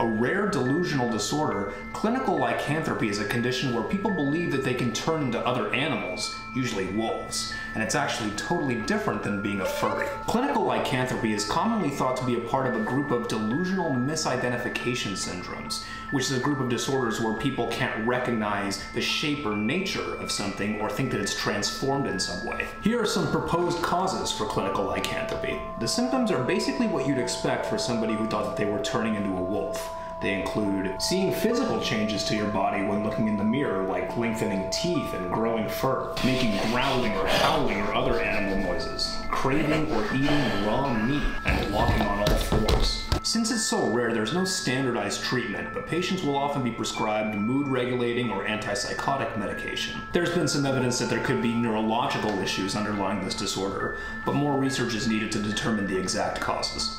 A rare delusional disorder, clinical lycanthropy is a condition where people believe that they can turn into other animals, usually wolves, and it's actually totally different than being a furry. Clinical lycanthropy is commonly thought to be a part of a group of delusional misidentification syndromes, which is a group of disorders where people can't recognize the shape or nature of something or think that it's transformed in some way. Here are some proposed causes for clinical lycanthropy. The symptoms are basically what you'd expect for somebody who thought that they were turning into a. They include seeing physical changes to your body when looking in the mirror, like lengthening teeth and growing fur, making growling or howling or other animal noises, craving or eating raw meat, and walking on all fours. Since it's so rare, there's no standardized treatment, but patients will often be prescribed mood regulating or antipsychotic medication. There's been some evidence that there could be neurological issues underlying this disorder, but more research is needed to determine the exact causes.